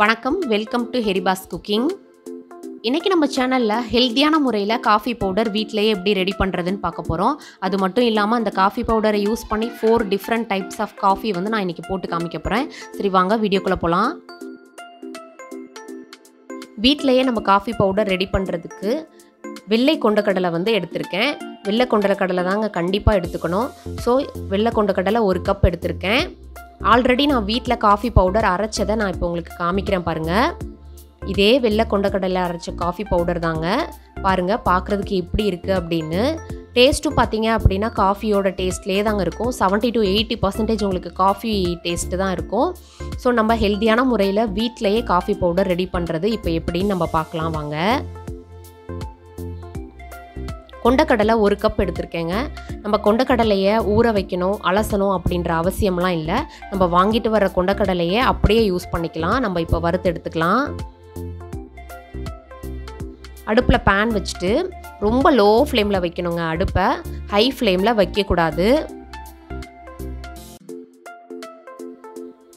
வணக்கம். Welcome to ஹெரிபாஸ் cooking இன்றைக்கி நம்ம சேனலில் ஹெல்த்தியான முறையில் காஃபி பவுடர் வீட்டிலேயே எப்படி ரெடி பண்ணுறதுன்னு பார்க்க போகிறோம் அது மட்டும் இல்லாமல் அந்த காஃபி பவுடரை யூஸ் பண்ணி four different types of coffee வந்து நான் இன்றைக்கி போட்டு காமிக்க போகிறேன் சரி வாங்க வீடியோக்குள்ளே போகலாம் வீட்டிலையே நம்ம காஃபி பவுடர் ரெடி பண்ணுறதுக்கு வெள்ளை கொண்டக்கடலை வந்து எடுத்திருக்கேன். வெள்ளை கொண்டக்கடலை தாங்க கண்டிப்பாக எடுத்துக்கணும். ஸோ வெள்ளை கொண்டக்கடலை ஒரு கப் எடுத்திருக்கேன். ஆல்ரெடி நான் வீட்டில் காஃபி பவுடர் அரைச்சதை நான் இப்போ உங்களுக்கு காமிக்கிறேன் பாருங்கள் இதே வெள்ளை கொண்டக்கடலை அரைச்ச காஃபி பவுடர் தாங்க. பாருங்கள் பார்க்குறதுக்கு எப்படி இருக்குது அப்படின்னு. டேஸ்ட்டும் பார்த்தீங்க அப்படின்னா காஃபியோட டேஸ்ட்லேயே தாங்க இருக்கும். செவன்ட்டி டு எயிட்டி பர்சன்டேஜ் உங்களுக்கு காஃபி டேஸ்ட்டு தான் இருக்கும். ஸோ நம்ம ஹெல்த்தியான முறையில் வீட்டிலையே காஃபி பவுடர் ரெடி பண்ணுறது இப்போ எப்படின்னு நம்ம பார்க்கலாம் வாங்க. கொண்டக்கடலை ஒரு கப் எடுத்திருக்கேங்க. நம்ம கொண்டக்கடலையை ஊற வைக்கணும் அலசணும் அப்படின்ற அவசியம்லாம் இல்லை. நம்ம வாங்கிட்டு வர கொண்டக்கடலையை அப்படியே யூஸ் பண்ணிக்கலாம். நம்ம இப்போ வறுத்து எடுத்துக்கலாம். அடுப்பில் பேன் வச்சுட்டு ரொம்ப லோ ஃப்ளேமில் வைக்கணுங்க அடுப்பை. ஹை ஃப்ளேமில் வைக்கக்கூடாது.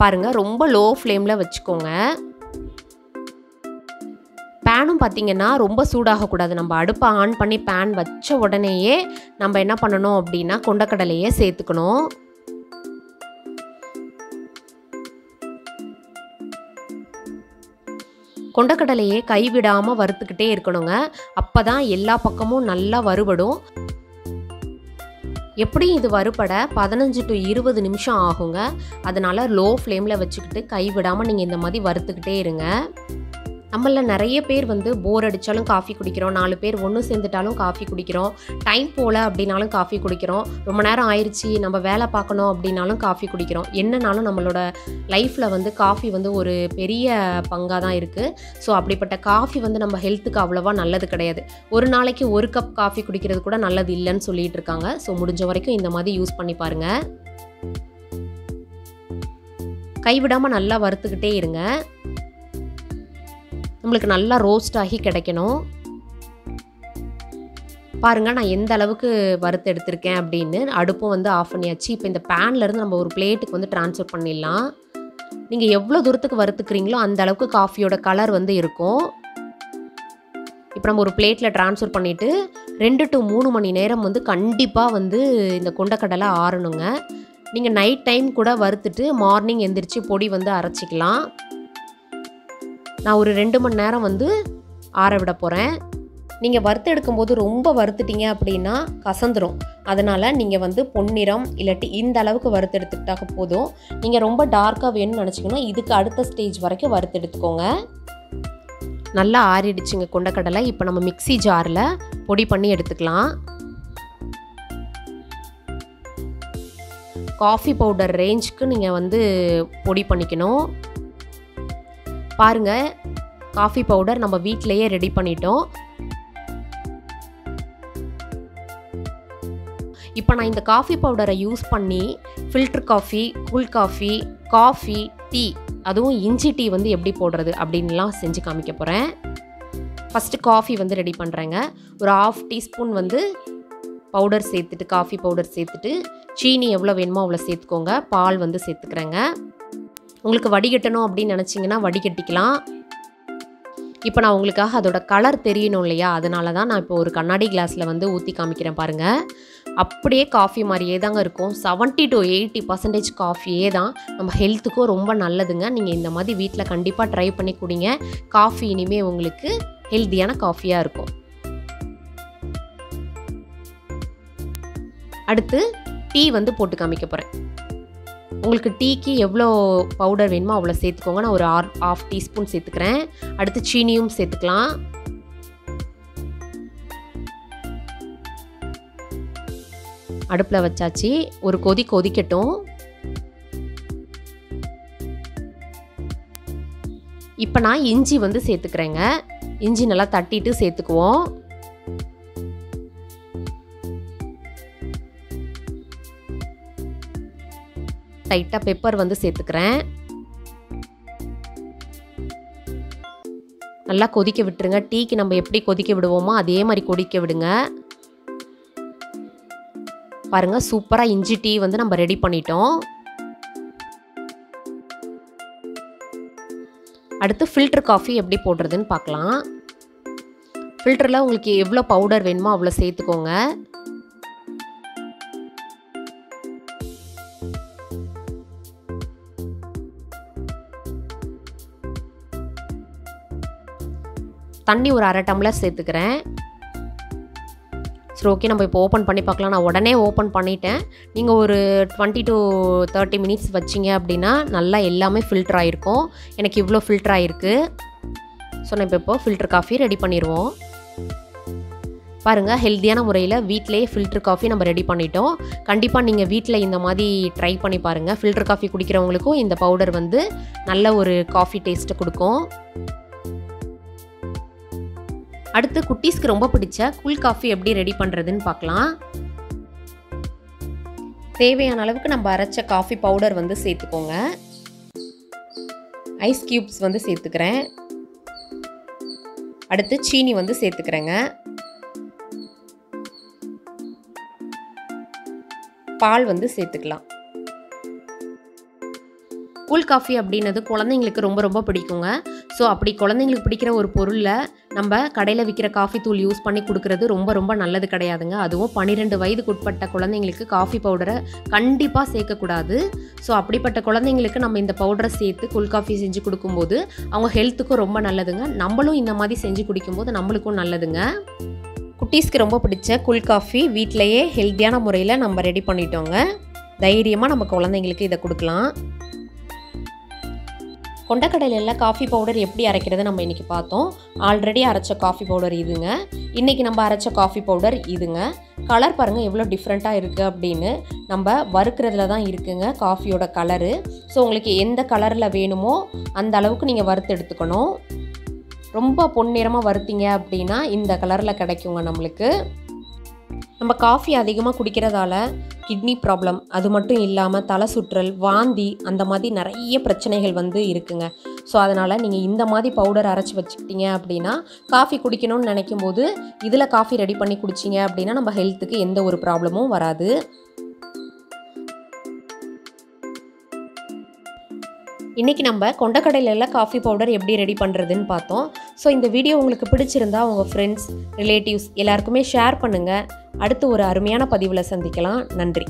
பாருங்கள் ரொம்ப லோ ஃப்ளேமில் வச்சுக்கோங்க. பேனும் பார்த்திங்கன்னா ரொம்ப சூடாகக்கூடாது. நம்ம அடுப்பை ஆன் பண்ணி பேன் வச்ச உடனேயே நம்ம என்ன பண்ணணும் அப்படின்னா கொண்டக்கடலையே சேர்த்துக்கணும். கொண்டக்கடலையே கைவிடாமல் வறுத்துக்கிட்டே இருக்கணுங்க. அப்போ தான் எல்லா பக்கமும் நல்லா வறுபடும். எப்படியும் இது வறுபட பதினஞ்சு டு இருபது நிமிஷம் ஆகுங்க. அதனால் லோ ஃப்ளேமில் வச்சுக்கிட்டு கைவிடாமல் நீங்கள் இந்த மாதிரி வறுத்துக்கிட்டே இருங்க. நம்மள நிறைய பேர் வந்து போர் அடித்தாலும் காஃபி குடிக்கிறோம். நாலு பேர் ஒன்று சேர்ந்துட்டாலும் காஃபி குடிக்கிறோம். டைம் போகல அப்படின்னாலும் காஃபி குடிக்கிறோம். ரொம்ப நேரம் ஆயிடுச்சு நம்ம வேலை பார்க்கணும் அப்படின்னாலும் காஃபி குடிக்கிறோம். என்னன்னாலும் நம்மளோட லைஃப்பில் வந்து காஃபி வந்து ஒரு பெரிய பங்காக தான் இருக்குது ஸோ அப்படிப்பட்ட காஃபி வந்து நம்ம ஹெல்த்துக்கு அவ்வளோவா நல்லது கிடையாது. ஒரு நாளைக்கு ஒரு கப் காஃபி குடிக்கிறது கூட நல்லது இல்லைன்னு சொல்லிட்டு இருக்காங்க. ஸோ முடிஞ்ச வரைக்கும் இந்த மாதிரி யூஸ் பண்ணி பாருங்கள் கைவிடாமல் நல்லா வறுத்துக்கிட்டே இருங்க. நம்மளுக்கு நல்லா ரோஸ்ட் ஆகி கிடைக்கணும். பாருங்கள் நான் எந்த அளவுக்கு வறுத்து எடுத்திருக்கேன் அப்படின்னு அடுப்பும் வந்து ஆஃப் பண்ணியாச்சு. இப்போ இந்த பேன்லேருந்து நம்ம ஒரு பிளேட்டுக்கு வந்து ட்ரான்ஸ்ஃபர் பண்ணிடலாம். நீங்கள் எவ்வளோ தூரத்துக்கு வறுத்துக்கிறீங்களோ அந்த அளவுக்கு காஃபியோட கலர் வந்து இருக்கும். இப்போ நம்ம ஒரு பிளேட்டில் ட்ரான்ஸ்ஃபர் பண்ணிவிட்டு ரெண்டு டு மூணு மணி நேரம் வந்து கண்டிப்பாக வந்து இந்த கொண்டக்கடலை ஆறணுங்க. நீங்கள் நைட் டைம் கூட வறுத்துட்டு மார்னிங் எந்திரிச்சு பொடி வந்து அரைச்சிக்கலாம். நான் ஒரு ரெண்டு மணி நேரம் வந்து ஆற விட போகிறேன் நீங்கள் வறுத்து எடுக்கும்போது ரொம்ப வறுத்துட்டீங்க அப்படின்னா கசந்துரும். அதனால் நீங்கள் வந்து பொன்னிறம் இல்லாட்டி இந்த அளவுக்கு வறுத்து எடுத்துக்கிட்டாக்க போதும். நீங்கள் ரொம்ப டார்க்காக வேணும்னு நினச்சிங்கன்னா இதுக்கு அடுத்த ஸ்டேஜ் வரைக்கும் வறுத்து எடுத்துக்கோங்க. நல்லா ஆறிடுச்சுங்க கொண்டக்கடலை. இப்போ நம்ம மிக்சி ஜாரில் பொடி பண்ணி எடுத்துக்கலாம். காஃபி பவுடர் ரேஞ்சுக்கு நீங்கள் வந்து பொடி பண்ணிக்கணும். பாருங்கள் காஃபி பவுடர் நம்ம வீட்டிலையே ரெடி பண்ணிட்டோம். இப்போ நான் இந்த காஃபி பவுடரை யூஸ் பண்ணி filter coffee cool coffee coffee tea அதுவும் இஞ்சி டீ வந்து எப்படி போடுறது அப்படின்லாம் செஞ்சு காமிக்க போகிறேன் ஃபஸ்ட்டு காஃபி வந்து ரெடி பண்ணுறேங்க ஒரு ஆஃப் டீஸ்பூன் வந்து பவுடர் சேர்த்துட்டு காஃபி பவுடர் சேர்த்துட்டு சீனி எவ்வளோ வேணுமோ அவ்வளோ சேர்த்துக்கோங்க. பால் வந்து சேர்த்துக்கிறேங்க. உங்களுக்கு வடிகட்டணும் அப்படின்னு நினச்சிங்கன்னா வடிகட்டிக்கலாம். இப்போ நான் உங்களுக்காக அதோட கலர் தெரியணும் இல்லையா? அதனால தான் நான் இப்போ ஒரு கண்ணாடி கிளாஸில் வந்து ஊற்றி காமிக்கிறேன் பாருங்கள் அப்படியே காஃபி மாதிரியே தாங்க இருக்கும். செவன்ட்டி டு எயிட்டி பர்சன்டேஜ் காஃபியே தான் நம்ம ஹெல்த்துக்கும் ரொம்ப நல்லதுங்க. நீங்கள் இந்த மாதிரி வீட்டில் கண்டிப்பாக ட்ரை பண்ணி குடிங்க. காஃபி இனிமேல் உங்களுக்கு ஹெல்த்தியான காஃபியாக இருக்கும். அடுத்து டீ வந்து போட்டு காமிக்க போகிறேன் உங்களுக்கு டீக்கு எவ்வளோ பவுடர் வேணுமோ அவ்வளோ சேர்த்துக்கோங்க. நான் ஒரு ஆர் ஆஃப் டீஸ்பூன் சேர்த்துக்கிறேன். அடுத்து சீனியும் சேர்த்துக்கலாம். அடுப்பில் வச்சாச்சு. ஒரு கொதி கொதிக்கட்டும். இப்போ நான் இஞ்சி வந்து சேர்த்துக்கிறேங்க. இஞ்சி நல்லா தட்டிட்டு சேர்த்துக்குவோம். லைட்டாக பெப்பர் வந்து சேர்த்துக்கிறேன். நல்லா கொதிக்க விட்டுருங்க. டீக்கு நம்ம எப்படி கொதிக்க விடுவோமோ அதே மாதிரி கொதிக்க விடுங்க. பாருங்கள் சூப்பராக இஞ்சி டீ வந்து நம்ம ரெடி பண்ணிட்டோம். அடுத்து ஃபில்டர் காஃபி எப்படி போடுறதுன்னு பார்க்கலாம். ஃபில்டரில் உங்களுக்கு எவ்வளோ பவுடர் வேணுமோ அவ்வளோ சேர்த்துக்கோங்க. தண்ணி ஒரு அரை டம்ளர் சேர்த்துக்கிறேன். சரி ஓகே நம்ம இப்போ ஓப்பன் பண்ணி பார்க்கலாம். நான் உடனே ஓப்பன் பண்ணிட்டேன். நீங்கள் ஒரு டுவெண்ட்டி டு தேர்ட்டி மினிட்ஸ் வச்சிங்க அப்படின்னா நல்லா எல்லாமே ஃபில்டர் ஆகிருக்கும் எனக்கு இவ்வளோ ஃபில்டர் ஆகிருக்கு ஸோ நான் இப்போ இப்போ ஃபில்டர் காஃபி ரெடி பண்ணிடுவோம் பாருங்கள் ஹெல்த்தியான முறையில் வீட்டிலேயே ஃபில்டர் காஃபி நம்ம ரெடி பண்ணிட்டோம். கண்டிப்பாக நீங்கள் வீட்டில் இந்த மாதிரி ட்ரை பண்ணி பாருங்கள் ஃபில்டர் காஃபி குடிக்கிறவங்களுக்கும் இந்த பவுடர் வந்து நல்ல ஒரு காஃபி டேஸ்ட்டை கொடுக்கும். அடுத்து குட்டீஸ்க்கு ரொம்ப பிடிச்ச கூல் காஃபி எப்படி ரெடி பண்ணுறதுன்னு பார்க்கலாம். தேவையான அளவுக்கு நம்ம அரைச்ச காஃபி பவுடர் வந்து சேர்த்துக்கோங்க. ஐஸ் க்யூப்ஸ் வந்து சேர்த்துக்கிறேன். அடுத்து சீனி வந்து சேர்த்துக்கிறேங்க. பால் வந்து சேர்த்துக்கலாம். கூல் காஃபி அப்படின்னது குழந்தைங்களுக்கு ரொம்ப ரொம்ப பிடிக்குங்க. ஸோ அப்படி குழந்தைங்களுக்கு பிடிக்கிற ஒரு பொருளில் நம்ம கடையில் விற்கிற காஃபி தூள் யூஸ் பண்ணி கொடுக்கறது ரொம்ப ரொம்ப நல்லது கிடையாதுங்க. அதுவும் பன்னிரெண்டு வயதுக்கு உட்பட்ட குழந்தைங்களுக்கு காஃபி பவுடரை கண்டிப்பாக சேர்க்கக்கூடாது. ஸோ அப்படிப்பட்ட குழந்தைங்களுக்கு நம்ம இந்த பவுடரை சேர்த்து குல் காஃபி செஞ்சு கொடுக்கும்போது அவங்க ஹெல்த்துக்கும் ரொம்ப நல்லதுங்க. நம்மளும் இந்த மாதிரி செஞ்சு குடிக்கும்போது நம்மளுக்கும் நல்லதுங்க. குட்டீஸ்க்கு ரொம்ப பிடிச்ச குல் காஃபி வீட்டிலையே ஹெல்த்தியான முறையில் நம்ம ரெடி பண்ணிட்டோங்க. தைரியமாக நம்ம குழந்தைங்களுக்கு இதை கொடுக்கலாம். கொண்டக்கடலையில் காஃபி பவுடர் எப்படி அரைக்கிறது நம்ம இன்றைக்கி பார்த்தோம். ஆல்ரெடி அரைச்ச காஃபி பவுடர் இதுங்க. இன்றைக்கி நம்ம அரைச்ச காஃபி பவுடர் இதுங்க. கலர் பாருங்கள் எவ்வளோ டிஃப்ரெண்ட்டாக இருக்குது அப்படின்னு நம்ம வறுக்கிறதுல தான் இருக்குங்க காஃபியோட கலரு ஸோ உங்களுக்கு எந்த கலரில் வேணுமோ அந்த அளவுக்கு நீங்கள் வறுத்து எடுத்துக்கணும். ரொம்ப பொன்னிறமாக வறுத்தீங்க அப்படின்னா இந்த கலரில் கிடைக்குங்க நம்மளுக்கு. நம்ம காஃபி அதிகமாக குடிக்கிறதால கிட்னி ப்ராப்ளம் அது மட்டும் இல்லாமல் தலை சுற்றல் வாந்தி அந்த மாதிரி நிறைய பிரச்சனைகள் வந்து இருக்குங்க. ஸோ அதனால் நீங்கள் இந்த மாதிரி பவுடர் அரைச்சி வச்சுக்கிட்டீங்க அப்படின்னா காஃபி குடிக்கணும்னு நினைக்கும் போது இதில் காஃபி ரெடி பண்ணி குடிச்சிங்க அப்படின்னா நம்ம ஹெல்த்துக்கு எந்த ஒரு ப்ராப்ளமும் வராது. இன்றைக்கி நம்ம கொண்டக்கடையில் காஃபி பவுடர் எப்படி ரெடி பண்ணுறதுன்னு பார்த்தோம். ஸோ இந்த வீடியோ உங்களுக்கு பிடிச்சிருந்தா உங்கள் ஃப்ரெண்ட்ஸ் ரிலேட்டிவ்ஸ் எல்லாருக்குமே ஷேர் பண்ணுங்கள் அடுத்து ஒரு அருமையான பதிவில் சந்திக்கலாம். நன்றி.